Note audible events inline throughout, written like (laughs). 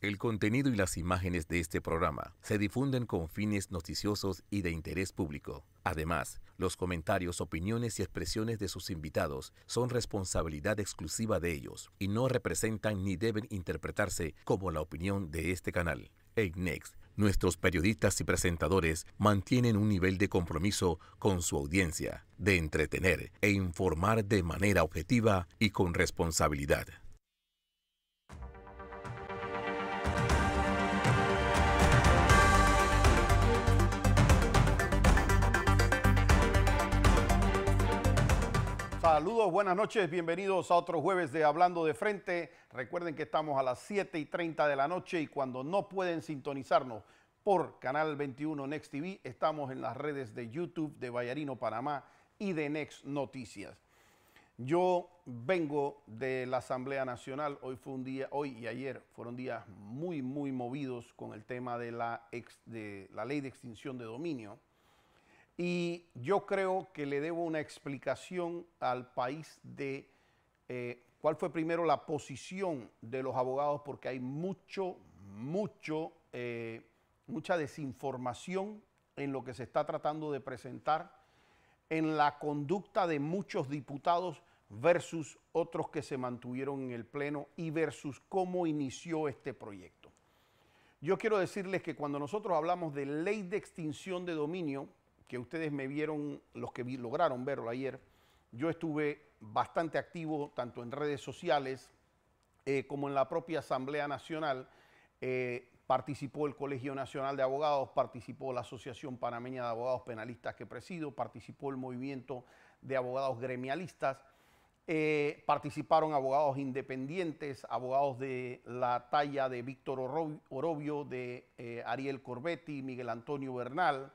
El contenido y las imágenes de este programa se difunden con fines noticiosos y de interés público. Además, los comentarios, opiniones y expresiones de sus invitados son responsabilidad exclusiva de ellos y no representan ni deben interpretarse como la opinión de este canal. Next, nuestros periodistas y presentadores mantienen un nivel de compromiso con su audiencia, de entretener e informar de manera objetiva y con responsabilidad. Saludos, buenas noches, bienvenidos a otro jueves de Hablando de Frente. Recuerden que estamos a las 7 y 30 de la noche y cuando no pueden sintonizarnos por Canal 21 Next TV, estamos en las redes de YouTube de Vallarino Panamá y de Next Noticias. Yo vengo de la Asamblea Nacional, hoy fue un día, hoy y ayer fueron días muy, muy movidos con el tema de la, de la ley de extinción de dominio y yo creo que le debo una explicación al país de eh, cuál fue primero la posición de los abogados, porque hay mucho, mucho, eh, mucha desinformación en lo que se está tratando de presentar, en la conducta de muchos diputados versus otros que se mantuvieron en el Pleno y versus cómo inició este proyecto. Yo quiero decirles que cuando nosotros hablamos de ley de extinción de dominio, que ustedes me vieron, los que lograron verlo ayer, yo estuve bastante activo tanto en redes sociales eh, como en la propia Asamblea Nacional. Eh, participó el Colegio Nacional de Abogados, participó la Asociación Panameña de Abogados Penalistas que presido, participó el movimiento de abogados gremialistas, eh, participaron abogados independientes, abogados de la talla de Víctor Orobio, de Ariel Corbetti, Miguel Antonio Bernal,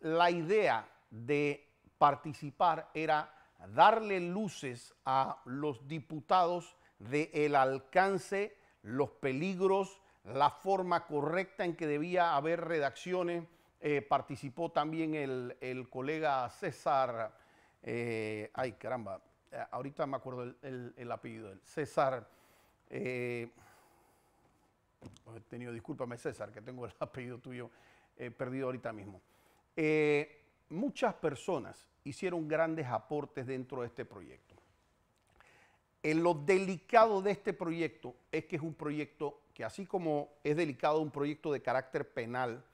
la idea de participar era darle luces a los diputados del alcance, los peligros, la forma correcta en que debía haber redacciones. Eh, participó también el, colega César, eh, ay caramba, eh, ahorita me acuerdo el, apellido de él, César, he tenido, discúlpame César, que tengo el (laughs) apellido tuyo perdido ahorita mismo. Eh, muchas personas hicieron grandes aportes dentro de este proyecto. En lo delicado de este proyecto es que es un proyecto que así como es delicado un proyecto de carácter penal,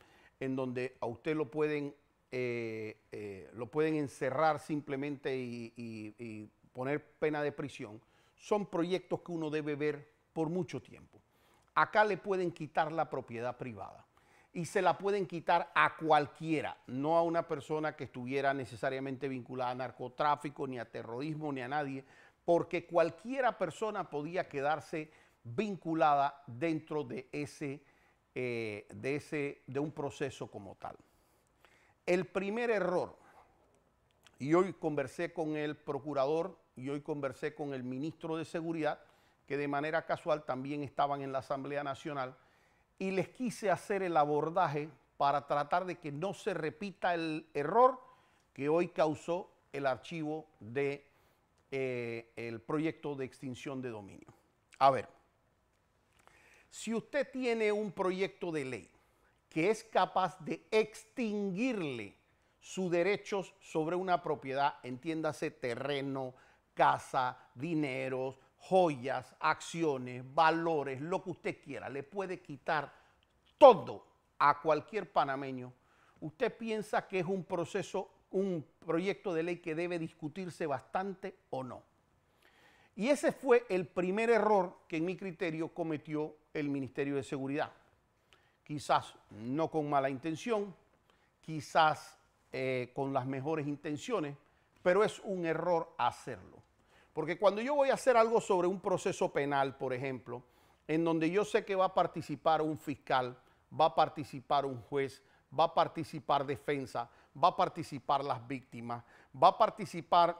en donde a usted lo pueden, eh, eh, lo pueden encerrar simplemente y poner pena de prisión, son proyectos que uno debe ver por mucho tiempo. Acá le pueden quitar la propiedad privada y se la pueden quitar a cualquiera, no a una persona que estuviera necesariamente vinculada a narcotráfico, ni a terrorismo, ni a nadie, porque cualquiera persona podía quedarse vinculada dentro de ese, eh, de, ese, de un proceso como tal. El primer error, y hoy conversé con el procurador y hoy conversé con el ministro de Seguridad, que de manera casual también estaban en la Asamblea Nacional, y les quise hacer el abordaje para tratar de que no se repita el error que hoy causó el archivo del de, proyecto de extinción de dominio. A ver, si usted tiene un proyecto de ley que es capaz de extinguirle sus derechos sobre una propiedad, entiéndase terreno, casa, dineros, joyas, acciones, valores, lo que usted quiera, le puede quitar todo a cualquier panameño, usted piensa que es un proceso, un proyecto de ley que debe discutirse bastante o no. Y ese fue el primer error que en mi criterio cometió el Ministerio de Seguridad. Quizás no con mala intención, quizás eh, con las mejores intenciones, pero es un error hacerlo. Porque cuando yo voy a hacer algo sobre un proceso penal, por ejemplo, en donde yo sé que va a participar un fiscal, va a participar un juez, va a participar defensa, va a participar las víctimas, va a participar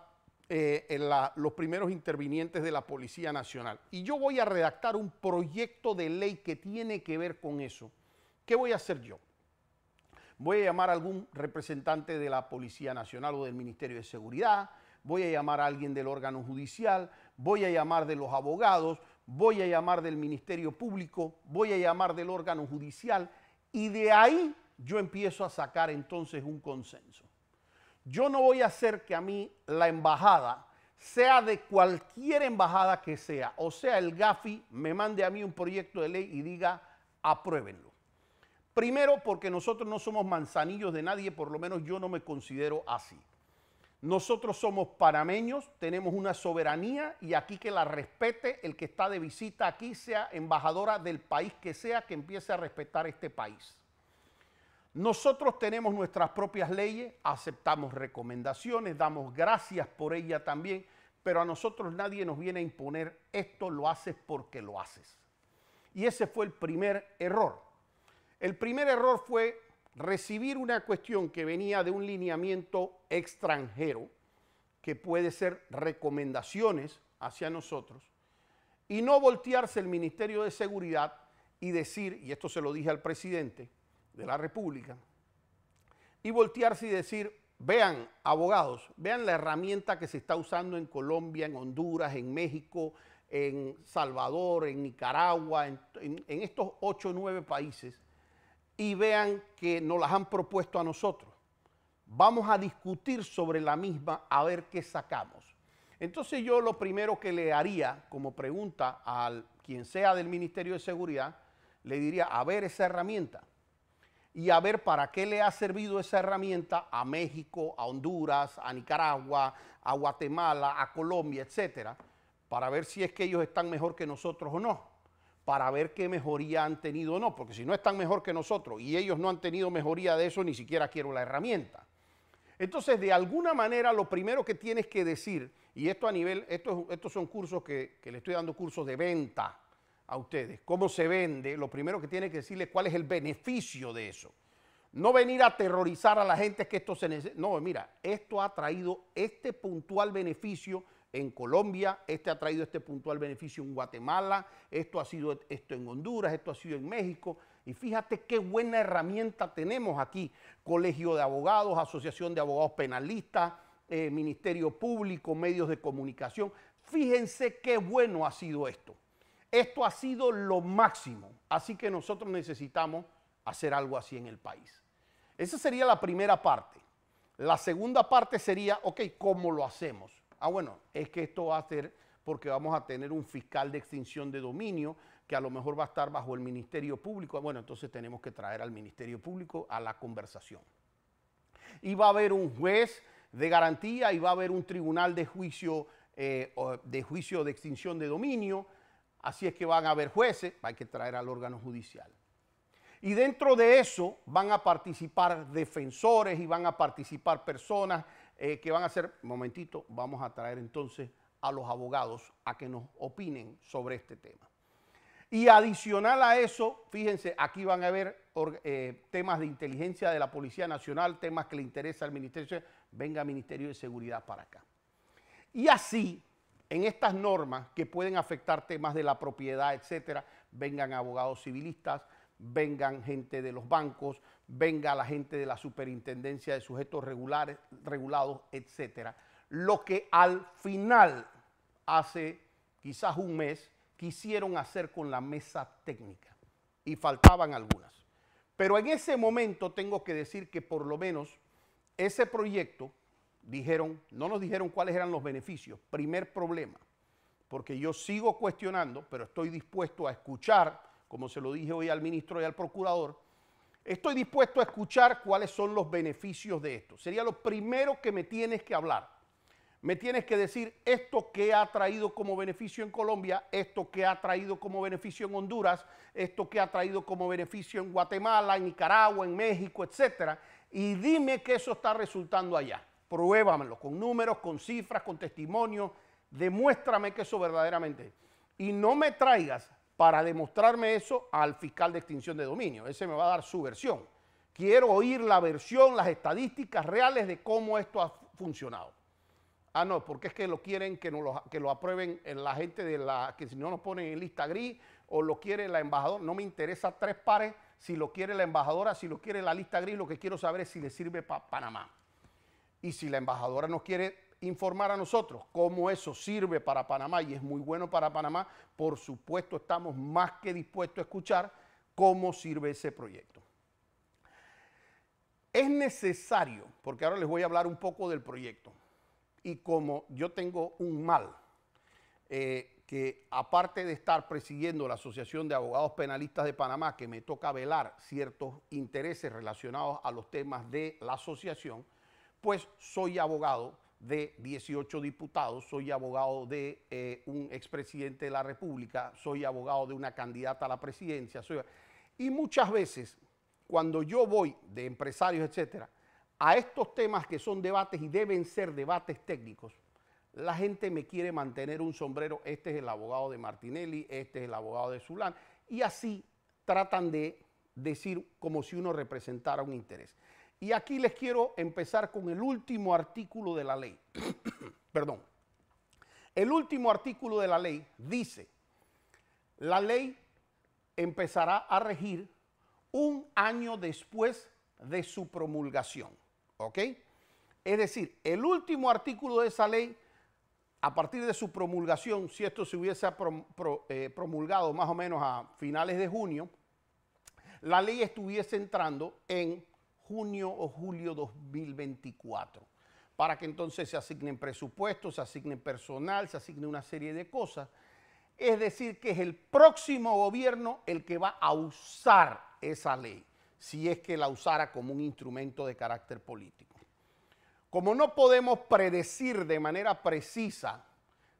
eh, los primeros intervinientes de la Policía Nacional. Y yo voy a redactar un proyecto de ley que tiene que ver con eso. ¿Qué voy a hacer yo? Voy a llamar a algún representante de la Policía Nacional o del Ministerio de Seguridad, voy a llamar a alguien del órgano judicial, voy a llamar de los abogados, voy a llamar del Ministerio Público, voy a llamar del órgano judicial y de ahí yo empiezo a sacar entonces un consenso. Yo no voy a hacer que a mí la embajada, sea de cualquier embajada que sea, o sea el GAFI, me mande a mí un proyecto de ley y diga, apruébenlo. Primero porque nosotros no somos manzanillos de nadie, por lo menos yo no me considero así. Nosotros somos panameños, tenemos una soberanía y aquí que la respete el que está de visita aquí, sea embajadora del país que sea, que empiece a respetar este país. Nosotros tenemos nuestras propias leyes, aceptamos recomendaciones, damos gracias por ella también, pero a nosotros nadie nos viene a imponer esto lo haces porque lo haces. Y ese fue el primer error. El primer error fue recibir una cuestión que venía de un lineamiento extranjero, que puede ser recomendaciones hacia nosotros, y no voltearse el Ministerio de Seguridad y decir, y esto se lo dije al presidente de la República, y voltearse y decir, vean, abogados, vean la herramienta que se está usando en Colombia, en Honduras, en México, en Salvador, en Nicaragua, en, estos ocho o nueve países, y vean que nos las han propuesto a nosotros. Vamos a discutir sobre la misma a ver qué sacamos. Entonces yo lo primero que le haría como pregunta al quien sea del Ministerio de Seguridad, le diría, a ver esa herramienta y a ver para qué le ha servido esa herramienta a México, a Honduras, a Nicaragua, a Guatemala, a Colombia, etcétera, para ver si es que ellos están mejor que nosotros o no para ver qué mejoría han tenido o no, porque si no están mejor que nosotros y ellos no han tenido mejoría de eso, ni siquiera quiero la herramienta. Entonces, de alguna manera, lo primero que tienes que decir, y esto a nivel, estos, estos son cursos que, que le estoy dando cursos de venta a ustedes, cómo se vende, lo primero que tienes que decirle cuál es el beneficio de eso. No venir a aterrorizar a la gente que esto se necesita. No, mira, esto ha traído este puntual beneficio en Colombia, este ha traído este puntual beneficio en Guatemala, esto ha sido esto en Honduras, esto ha sido en México. Y fíjate qué buena herramienta tenemos aquí. Colegio de Abogados, Asociación de Abogados Penalistas, eh, Ministerio Público, medios de comunicación. Fíjense qué bueno ha sido esto. Esto ha sido lo máximo. Así que nosotros necesitamos hacer algo así en el país. Esa sería la primera parte. La segunda parte sería, ok, ¿cómo lo hacemos? Ah, bueno, es que esto va a ser porque vamos a tener un fiscal de extinción de dominio que a lo mejor va a estar bajo el Ministerio Público. Bueno, entonces tenemos que traer al Ministerio Público a la conversación. Y va a haber un juez de garantía y va a haber un tribunal de juicio, eh, de juicio de extinción de dominio. Así es que van a haber jueces, hay que traer al órgano judicial. Y dentro de eso van a participar defensores y van a participar personas eh, que van a hacer, momentito, vamos a traer entonces a los abogados a que nos opinen sobre este tema. Y adicional a eso, fíjense, aquí van a haber eh, temas de inteligencia de la Policía Nacional, temas que le interesa al Ministerio, venga Ministerio de Seguridad para acá. Y así, en estas normas que pueden afectar temas de la propiedad, etcétera, vengan abogados civilistas, vengan gente de los bancos, venga la gente de la superintendencia de sujetos regulares, regulados, etcétera. Lo que al final, hace quizás un mes, quisieron hacer con la mesa técnica y faltaban algunas. Pero en ese momento tengo que decir que por lo menos ese proyecto dijeron, no nos dijeron cuáles eran los beneficios. Primer problema, porque yo sigo cuestionando, pero estoy dispuesto a escuchar, como se lo dije hoy al ministro y al procurador, Estoy dispuesto a escuchar cuáles son los beneficios de esto. Sería lo primero que me tienes que hablar. Me tienes que decir esto que ha traído como beneficio en Colombia, esto que ha traído como beneficio en Honduras, esto que ha traído como beneficio en Guatemala, en Nicaragua, en México, etcétera, y dime que eso está resultando allá. Pruébamelo con números, con cifras, con testimonios, demuéstrame que eso verdaderamente. Y no me traigas para demostrarme eso al fiscal de extinción de dominio. Ese me va a dar su versión. Quiero oír la versión, las estadísticas reales de cómo esto ha funcionado. Ah, no, porque es que lo quieren que, lo, aprueben la gente de la, que si no nos ponen en lista gris o lo quiere la embajadora. No me interesa tres pares si lo quiere la embajadora, si lo quiere la lista gris, lo que quiero saber es si le sirve para Panamá. Y si la embajadora no quiere informar a nosotros cómo eso sirve para Panamá y es muy bueno para Panamá, por supuesto estamos más que dispuestos a escuchar cómo sirve ese proyecto. Es necesario, porque ahora les voy a hablar un poco del proyecto, y como yo tengo un mal, eh, que aparte de estar presidiendo la Asociación de Abogados Penalistas de Panamá, que me toca velar ciertos intereses relacionados a los temas de la asociación, pues soy abogado de 18 diputados, soy abogado de eh, un expresidente de la República, soy abogado de una candidata a la presidencia. y muchas veces, cuando yo voy de empresarios, etcétera, a estos temas que son debates y deben ser debates técnicos, la gente me quiere mantener un sombrero, este es el abogado de Martinelli, este es el abogado de Zulán, y así tratan de decir como si uno representara un interés. Y aquí les quiero empezar con el último artículo de la ley. (clears throat) Perdón. El último artículo de la ley dice, la ley empezará a regir un año después de su promulgación. ¿Ok? Es decir, el último artículo de esa ley, a partir de su promulgación, si esto se hubiese eh, promulgado más o menos a finales de junio, la ley estuviese entrando en junio o julio 2024, para que entonces se asignen presupuestos, se asignen personal, se asigne una serie de cosas. Es decir, que es el próximo gobierno el que va a usar esa ley, si es que la usara como un instrumento de carácter político. Como no podemos predecir de manera precisa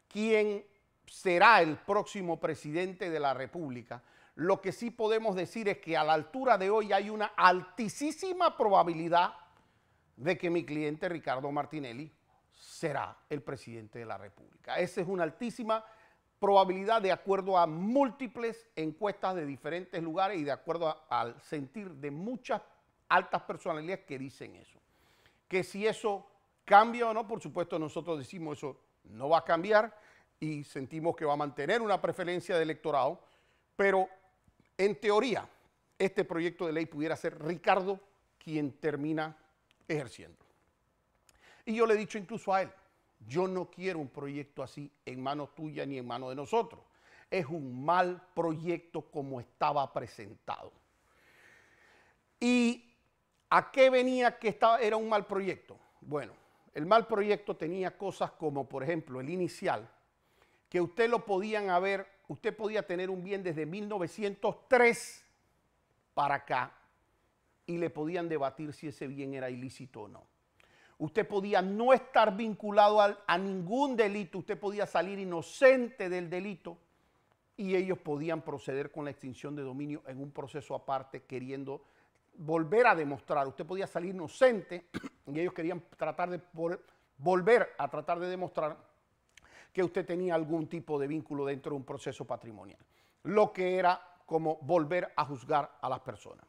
quién será el próximo presidente de la República, lo que sí podemos decir es que a la altura de hoy hay una altísima probabilidad de que mi cliente Ricardo Martinelli será el presidente de la República. Esa es una altísima probabilidad de acuerdo a múltiples encuestas de diferentes lugares y de acuerdo al sentir de muchas altas personalidades que dicen eso. Que si eso cambia o no, por supuesto nosotros decimos eso no va a cambiar y sentimos que va a mantener una preferencia de electorado, pero en teoría, este proyecto de ley pudiera ser Ricardo quien termina ejerciendo. Y yo le he dicho incluso a él, yo no quiero un proyecto así en manos tuya ni en manos de nosotros. Es un mal proyecto como estaba presentado. ¿Y a qué venía que estaba, era un mal proyecto? Bueno, el mal proyecto tenía cosas como, por ejemplo, el inicial, que usted lo podían haber usted podía tener un bien desde 1903 para acá y le podían debatir si ese bien era ilícito o no. Usted podía no estar vinculado a, ningún delito, usted podía salir inocente del delito y ellos podían proceder con la extinción de dominio en un proceso aparte queriendo volver a demostrar. Usted podía salir inocente (clears throat) y ellos querían tratar de volver a tratar de demostrar que usted tenía algún tipo de vínculo dentro de un proceso patrimonial, lo que era como volver a juzgar a las personas.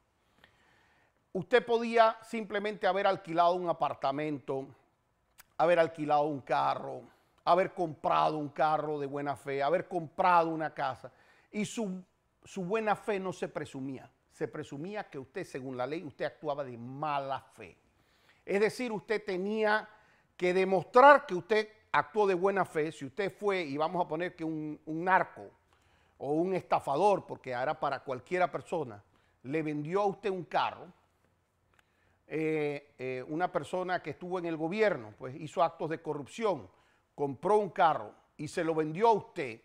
Usted podía simplemente haber alquilado un apartamento, haber alquilado un carro, haber comprado un carro de buena fe, haber comprado una casa y su, su buena fe no se presumía. Se presumía que usted, según la ley, usted actuaba de mala fe. Es decir, usted tenía que demostrar que usted actuó de buena fe, si usted fue, y vamos a poner que un, narco o un estafador, porque era para cualquiera persona, le vendió a usted un carro, eh, eh, una persona que estuvo en el gobierno, pues hizo actos de corrupción, compró un carro y se lo vendió a usted,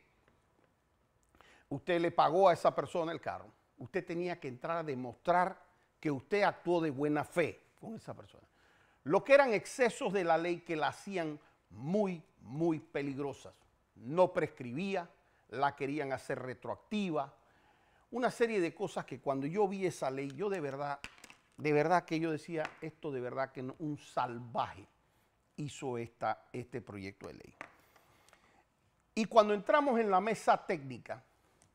usted le pagó a esa persona el carro, usted tenía que entrar a demostrar que usted actuó de buena fe con esa persona. Lo que eran excesos de la ley que la hacían muy, muy peligrosas. No prescribía, la querían hacer retroactiva, una serie de cosas que cuando yo vi esa ley, yo de verdad, de verdad que yo decía, esto de verdad que un salvaje hizo esta, este proyecto de ley. Y cuando entramos en la mesa técnica,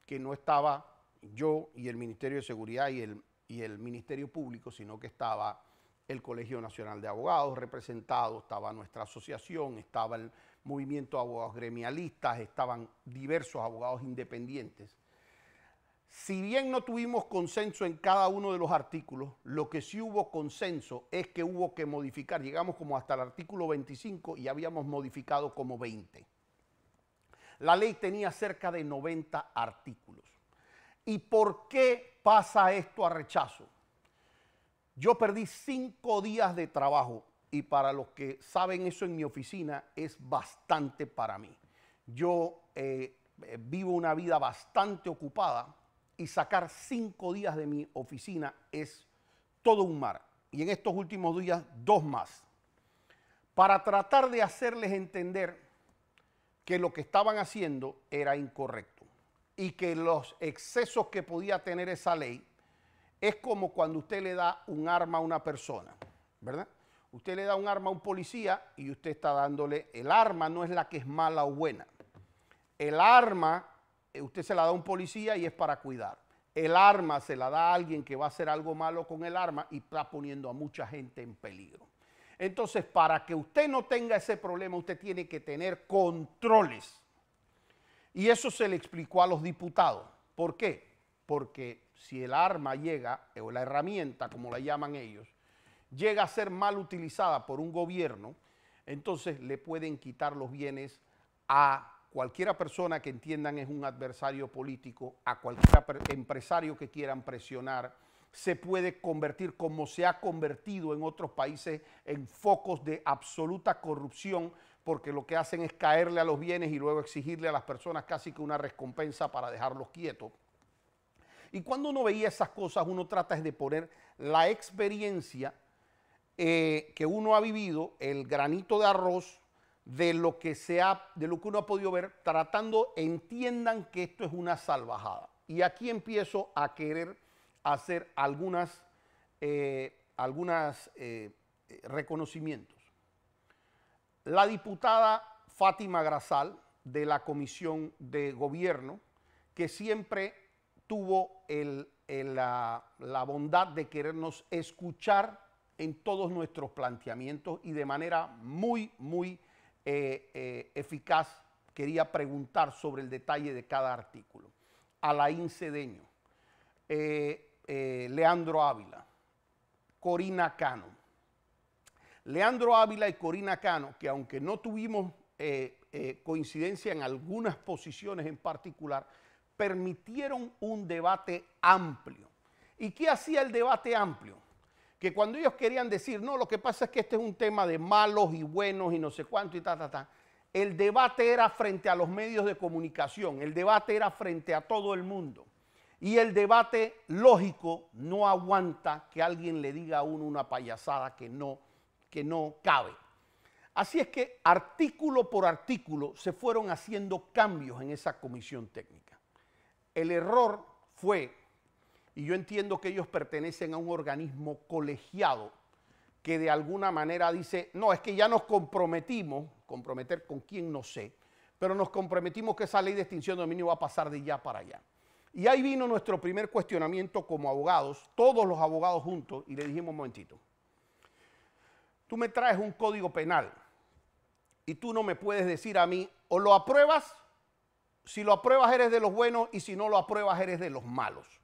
que no estaba yo y el Ministerio de Seguridad y el, y el Ministerio Público, sino que estaba el Colegio Nacional de Abogados representado, estaba nuestra asociación, estaba el movimiento de abogados gremialistas, estaban diversos abogados independientes. Si bien no tuvimos consenso en cada uno de los artículos, lo que sí hubo consenso es que hubo que modificar. Llegamos como hasta el artículo 25 y habíamos modificado como 20. La ley tenía cerca de 90 artículos. ¿Y por qué pasa esto a rechazo? Yo perdí cinco días de trabajo y para los que saben eso en mi oficina es bastante para mí. Yo eh, eh, vivo una vida bastante ocupada y sacar cinco días de mi oficina es todo un mar. Y en estos últimos días, dos más. Para tratar de hacerles entender que lo que estaban haciendo era incorrecto y que los excesos que podía tener esa ley es como cuando usted le da un arma a una persona, ¿verdad? Usted le da un arma a un policía y usted está dándole, el arma no es la que es mala o buena. El arma eh, usted se la da a un policía y es para cuidar. El arma se la da a alguien que va a hacer algo malo con el arma y está poniendo a mucha gente en peligro. Entonces, para que usted no tenga ese problema, usted tiene que tener controles. Y eso se le explicó a los diputados. ¿Por qué? Porque si el arma llega, o la herramienta, como la llaman ellos, llega a ser mal utilizada por un gobierno, entonces le pueden quitar los bienes a cualquiera persona que entiendan es un adversario político, a cualquier empresario que quieran presionar, se puede convertir como se ha convertido en otros países en focos de absoluta corrupción, porque lo que hacen es caerle a los bienes y luego exigirle a las personas casi que una recompensa para dejarlos quietos. Y cuando uno veía esas cosas, uno trata de poner la experiencia eh, que uno ha vivido, el granito de arroz, de lo que se ha, de lo que uno ha podido ver, tratando, entiendan que esto es una salvajada. Y aquí empiezo a querer hacer algunas, eh, algunas eh, reconocimientos. La diputada Fátima Grasal de la Comisión de Gobierno, que siempre tuvo la, bondad de querernos escuchar en todos nuestros planteamientos y de manera muy, muy eh, eh, eficaz, quería preguntar sobre el detalle de cada artículo. Alain Cedeño, eh, Leandro Ávila, Corina Cano. Leandro Ávila y Corina Cano, que aunque no tuvimos coincidencia en algunas posiciones en particular, permitieron un debate amplio. ¿Y qué hacía el debate amplio? que cuando ellos querían decir, no, lo que pasa es que este es un tema de malos y buenos y no sé cuánto y ta, ta, ta, el debate era frente a los medios de comunicación, el debate era frente a todo el mundo. Y el debate lógico no aguanta que alguien le diga a uno una payasada que no, que no cabe. Así es que artículo por artículo se fueron haciendo cambios en esa comisión técnica. El error fue y yo entiendo que ellos pertenecen a un organismo colegiado que de alguna manera dice, no, es que ya nos comprometimos, comprometer con quién no sé, pero nos comprometimos que esa ley de extinción de dominio va a pasar de ya para allá. Y ahí vino nuestro primer cuestionamiento como abogados, todos los abogados juntos, y le dijimos un momentito, tú me traes un código penal y tú no me puedes decir a mí, o lo apruebas, si lo apruebas eres de los buenos y si no lo apruebas eres de los malos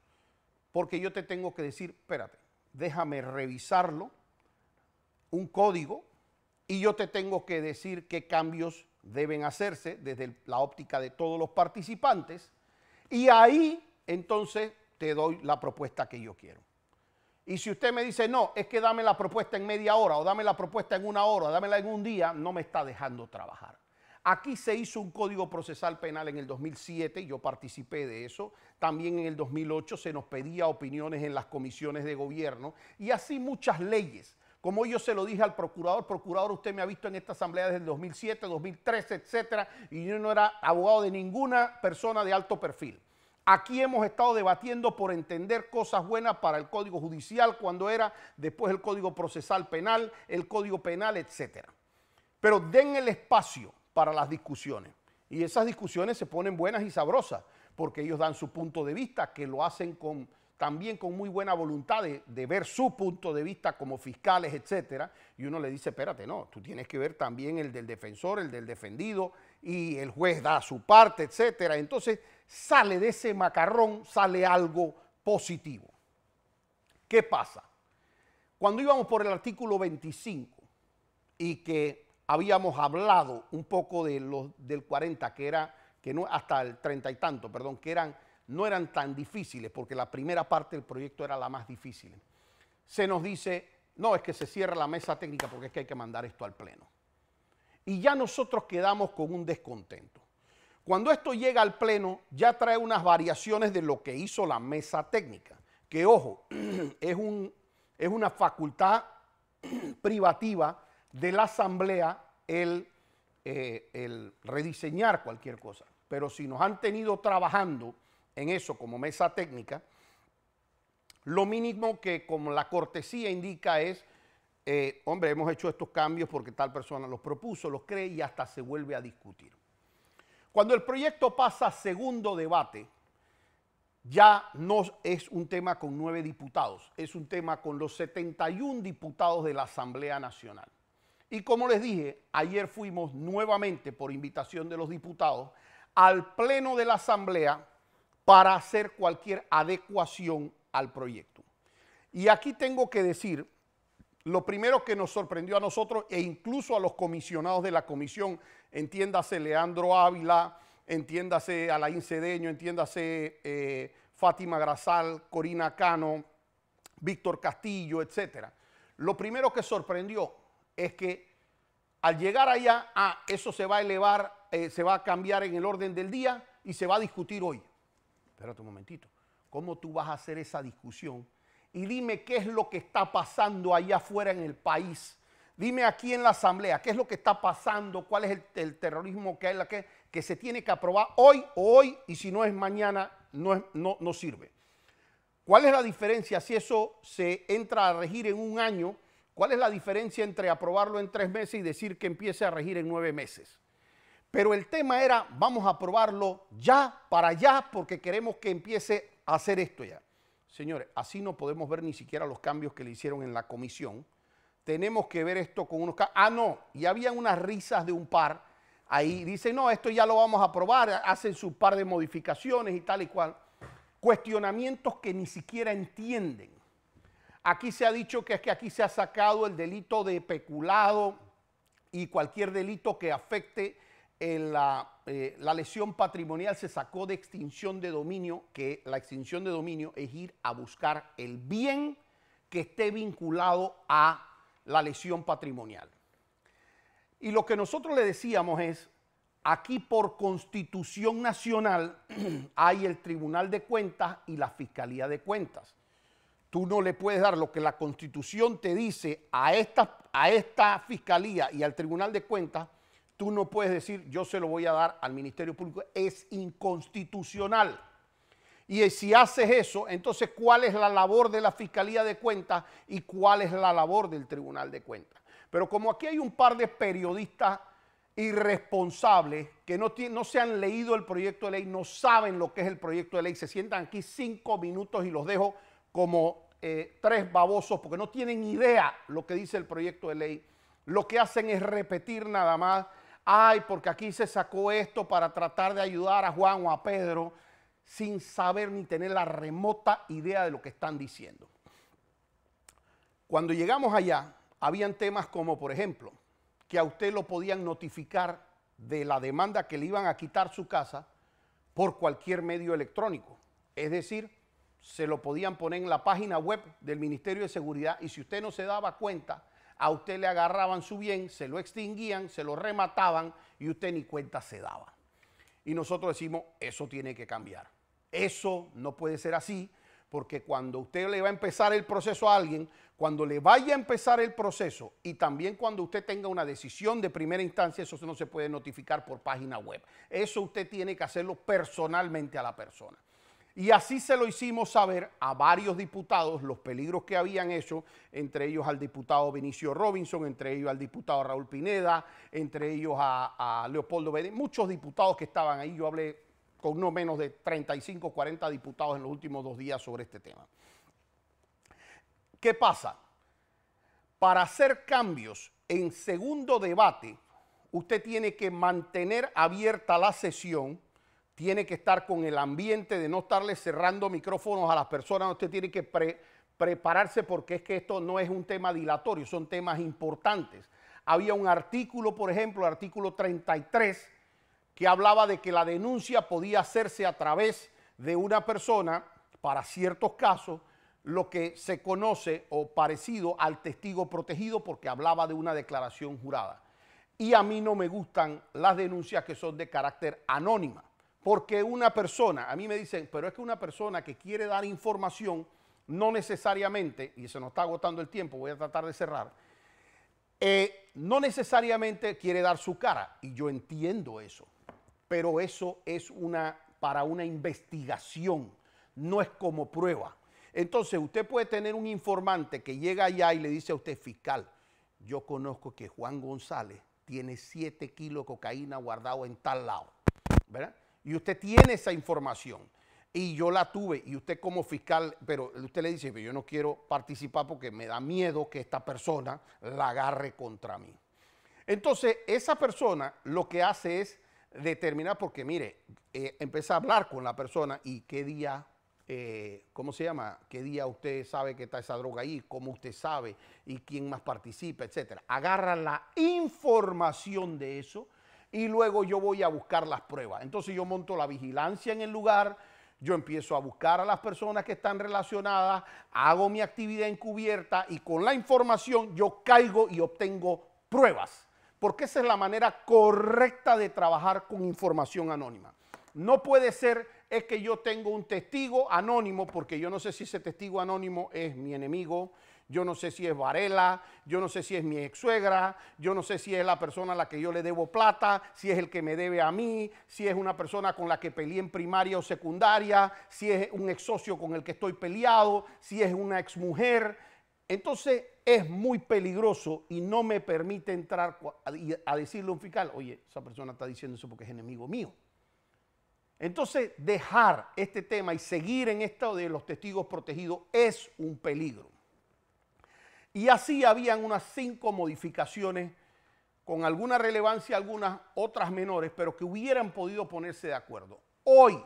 porque yo te tengo que decir, espérate, déjame revisarlo, un código, y yo te tengo que decir qué cambios deben hacerse desde la óptica de todos los participantes, y ahí entonces te doy la propuesta que yo quiero. Y si usted me dice, no, es que dame la propuesta en media hora, o dame la propuesta en una hora, o dámela en un día, no me está dejando trabajar. Aquí se hizo un código procesal penal en el 2007, yo participé de eso. También en el 2008 se nos pedía opiniones en las comisiones de gobierno y así muchas leyes. Como yo se lo dije al procurador, procurador, usted me ha visto en esta asamblea desde el 2007, 2013, etcétera, y yo no era abogado de ninguna persona de alto perfil. Aquí hemos estado debatiendo por entender cosas buenas para el Código Judicial cuando era después el Código Procesal Penal, el Código Penal, etcétera. Pero den el espacio para las discusiones. Y esas discusiones se ponen buenas y sabrosas, porque ellos dan su punto de vista, que lo hacen con, también con muy buena voluntad de, ver su punto de vista como fiscales, etcétera, y uno le dice, espérate, no, tú tienes que ver también el del defensor, el del defendido, y el juez da su parte, etcétera. Entonces sale de ese macarrón, sale algo positivo. ¿Qué pasa? Cuando íbamos por el artículo 25 y que habíamos hablado un poco de los, del 40, que era, que no, hasta el 30 y tanto, perdón, que eran, no eran tan difíciles, porque la primera parte del proyecto era la más difícil. Se nos dice, no, es que se cierra la mesa técnica porque es que hay que mandar esto al Pleno. Y ya nosotros quedamos con un descontento. Cuando esto llega al Pleno, ya trae unas variaciones de lo que hizo la mesa técnica, que ojo, (clears throat) es, un, es una facultad (clears throat) privativa de la Asamblea el, eh, el rediseñar cualquier cosa. Pero si nos han tenido trabajando en eso como mesa técnica, lo mínimo que como la cortesía indica es, eh, hombre, hemos hecho estos cambios porque tal persona los propuso, los cree y hasta se vuelve a discutir. Cuando el proyecto pasa a segundo debate, ya no es un tema con nueve diputados, es un tema con los 71 diputados de la Asamblea Nacional. Y como les dije, ayer fuimos nuevamente, por invitación de los diputados, al Pleno de la Asamblea para hacer cualquier adecuación al proyecto. Y aquí tengo que decir, lo primero que nos sorprendió a nosotros e incluso a los comisionados de la comisión, entiéndase Leandro Ávila, entiéndase Alain Cedeño, entiéndase eh, Fátima Grasal, Corina Cano, Víctor Castillo, etcétera. Lo primero que sorprendió es que al llegar allá, ah, eso se va a elevar, eh, se va a cambiar en el orden del día y se va a discutir hoy. Espérate un momentito. ¿Cómo tú vas a hacer esa discusión? Y dime qué es lo que está pasando allá afuera en el país. Dime aquí en la asamblea, qué es lo que está pasando, cuál es el, terrorismo que hay, que, se tiene que aprobar hoy o hoy, y si no es mañana, no sirve. ¿Cuál es la diferencia si eso se entra a regir en un año? ¿Cuál es la diferencia entre aprobarlo en tres meses y decir que empiece a regir en nueve meses? Pero el tema era, vamos a aprobarlo ya, para allá, porque queremos que empiece hacer esto ya. Señores, así no podemos ver ni siquiera los cambios que le hicieron en la comisión. Tenemos que ver esto con unos... Ah, no, y habían unas risas de un par ahí. Dicen, no, esto ya lo vamos a aprobar, hacen su par de modificaciones y tal y cual. Cuestionamientos que ni siquiera entienden. Aquí se ha dicho que es que aquí se ha sacado el delito de peculado y cualquier delito que afecte eh, la, lesión patrimonial se sacó de extinción de dominio, que la extinción de dominio es ir a buscar el bien que esté vinculado a la lesión patrimonial. Y lo que nosotros le decíamos es, aquí por constitución nacional (clears throat) hay el Tribunal de Cuentas y la Fiscalía de Cuentas. Tú no le puedes dar lo que la constitución te dice a esta, a esta Fiscalía y al Tribunal de Cuentas Tú no puedes decir, yo se lo voy a dar al Ministerio Público. Es inconstitucional. Y si haces eso, entonces, ¿cuál es la labor de la Fiscalía de Cuentas y cuál es la labor del Tribunal de Cuentas? Pero como aquí hay un par de periodistas irresponsables que no, no se han leído el proyecto de ley, no saben lo que es el proyecto de ley, se sientan aquí cinco minutos y los dejo como eh, tres babosos porque no tienen idea lo que dice el proyecto de ley. Lo que hacen es repetir nada más ay, porque aquí se sacó esto para tratar de ayudar a Juan o a Pedro, sin saber ni tener la remota idea de lo que están diciendo. Cuando llegamos allá, habían temas como, por ejemplo, que a usted lo podían notificar de la demanda que le iban a quitar su casa por cualquier medio electrónico. Es decir, se lo podían poner en la página web del Ministerio de Seguridad y si usted no se daba cuenta, a usted le agarraban su bien, se lo extinguían, se lo remataban y usted ni cuenta se daba. Y nosotros decimos, eso tiene que cambiar. Eso no puede ser así, porque cuando usted le va a empezar el proceso a alguien, cuando le vaya a empezar el proceso y también cuando usted tenga una decisión de primera instancia, eso no se puede notificar por página web. Eso usted tiene que hacerlo personalmente a la persona. Y así se lo hicimos saber a varios diputados los peligros que habían hecho, entre ellos al diputado Benicio Robinson, entre ellos al diputado Raúl Pineda, entre ellos a, Leopoldo Bedín, muchos diputados que estaban ahí. Yo hablé con no menos de 35, 40 diputados en los últimos dos días sobre este tema. ¿Qué pasa? Para hacer cambios en segundo debate, usted tiene que mantener abierta la sesión, tiene que estar con el ambiente de no estarle cerrando micrófonos a las personas, usted tiene que prepararse porque es que esto no es un tema dilatorio, son temas importantes. Había un artículo, por ejemplo, el artículo 33, que hablaba de que la denuncia podía hacerse a través de una persona para ciertos casos, lo que se conoce o parecido al testigo protegido porque hablaba de una declaración jurada. Y a mí no me gustan las denuncias que son de carácter anónima, porque una persona, a mí me dicen, pero es que una persona que quiere dar información, no necesariamente, y se nos está agotando el tiempo, voy a tratar de cerrar, eh, no necesariamente quiere dar su cara, y yo entiendo eso, pero eso es una para una investigación, no es como prueba. Entonces usted puede tener un informante que llega allá y le dice a usted, fiscal, yo conozco que Juan González tiene 7 kilos de cocaína guardado en tal lado, ¿verdad? Y usted tiene esa información y yo la tuve y usted como fiscal, pero usted le dice, yo no quiero participar porque me da miedo que esta persona la agarre contra mí. Entonces, esa persona lo que hace es determinar, porque mire, eh, empieza a hablar con la persona y qué día eh, ¿cómo se llama? ¿Qué día usted sabe que está esa droga ahí? ¿Cómo usted sabe? ¿Y quién más participa? Etcétera. Agarra la información de eso y luego yo voy a buscar las pruebas. Entonces yo monto la vigilancia en el lugar, yo empiezo a buscar a las personas que están relacionadas, hago mi actividad encubierta y con la información yo caigo y obtengo pruebas. Porque esa es la manera correcta de trabajar con información anónima. No puede ser es que yo tengo un testigo anónimo, porque yo no sé si ese testigo anónimo es mi enemigo, yo no sé si es Varela, yo no sé si es mi ex suegra, yo no sé si es la persona a la que yo le debo plata, si es el que me debe a mí, si es una persona con la que peleé en primaria o secundaria, si es un ex socio con el que estoy peleado, si es una ex mujer. Entonces es muy peligroso y no me permite entrar a decirle a un fiscal, oye, esa persona está diciendo eso porque es enemigo mío. Entonces, dejar este tema y seguir en esto de los testigos protegidos es un peligro. Y así habían unas cinco modificaciones con alguna relevancia, algunas otras menores, pero que hubieran podido ponerse de acuerdo. Hoy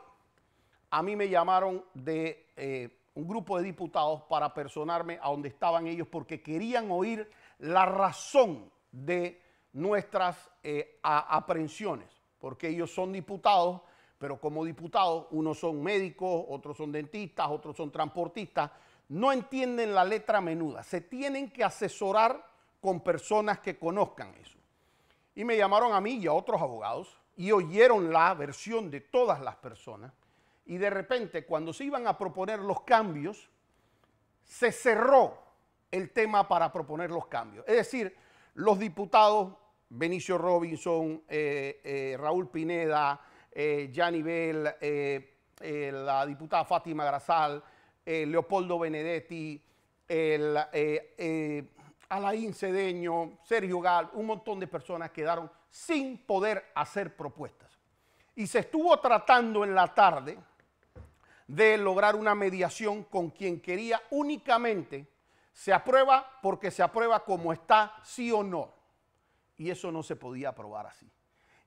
a mí me llamaron de eh, un grupo de diputados para personarme a donde estaban ellos porque querían oír la razón de nuestras eh, aprehensiones, porque ellos son diputados pero como diputados, unos son médicos, otros son dentistas, otros son transportistas, no entienden la letra menuda. Se tienen que asesorar con personas que conozcan eso. Y me llamaron a mí y a otros abogados y oyeron la versión de todas las personas. Y de repente, cuando se iban a proponer los cambios, se cerró el tema para proponer los cambios. Es decir, los diputados Benicio Robinson, eh, eh, Raúl Pineda, eh, eh, la diputada Fátima Grasal, eh, Leopoldo Benedetti, el, Alain Cedeño, Sergio Gal, un montón de personas quedaron sin poder hacer propuestas. Y se estuvo tratando en la tarde de lograr una mediación con quien quería únicamente se aprueba porque se aprueba como está, sí o no. Y eso no se podía aprobar así.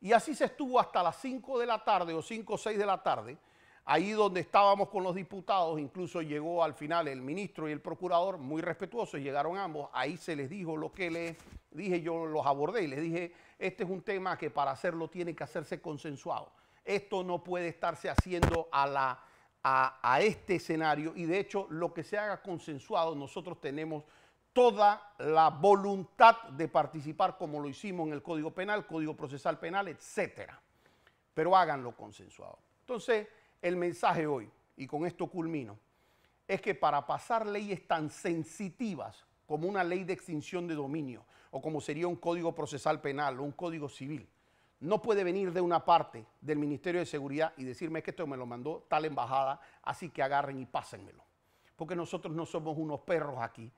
Y así se estuvo hasta las 5 de la tarde o 5 o 6 de la tarde, ahí donde estábamos con los diputados, incluso llegó al final el ministro y el procurador, muy respetuosos, llegaron ambos, ahí se les dijo lo que les dije, yo los abordé y les dije, este es un tema que para hacerlo tiene que hacerse consensuado. Esto no puede estarse haciendo a, la, a, a este escenario y de hecho lo que se haga consensuado, nosotros tenemos toda la voluntad de participar como lo hicimos en el Código Penal, Código Procesal Penal, etcétera. Pero háganlo consensuado. Entonces, el mensaje hoy, y con esto culmino, es que para pasar leyes tan sensitivas como una ley de extinción de dominio o como sería un Código Procesal Penal o un Código Civil, no puede venir de una parte del Ministerio de Seguridad y decirme que esto me lo mandó tal embajada, así que agarren y pásenmelo. Porque nosotros no somos unos perros aquí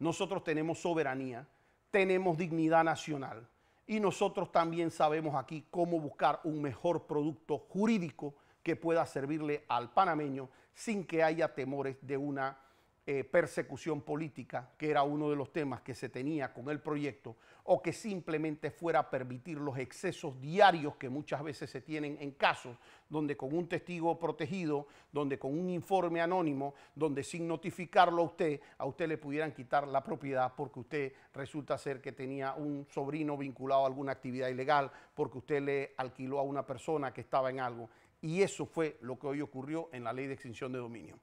nosotros tenemos soberanía, tenemos dignidad nacional y nosotros también sabemos aquí cómo buscar un mejor producto jurídico que pueda servirle al panameño sin que haya temores de una eh, persecución política, que era uno de los temas que se tenía con el proyecto, o que simplemente fuera a permitir los excesos diarios que muchas veces se tienen en casos donde con un testigo protegido, donde con un informe anónimo, donde sin notificarlo a usted, a usted le pudieran quitar la propiedad porque usted resulta ser que tenía un sobrino vinculado a alguna actividad ilegal, porque usted le alquiló a una persona que estaba en algo. Y eso fue lo que hoy ocurrió en la ley de extinción de dominio.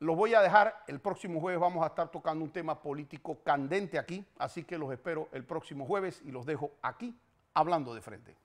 Los voy a dejar, el próximo jueves vamos a estar tocando un tema político candente aquí, así que los espero el próximo jueves y los dejo aquí hablando de frente.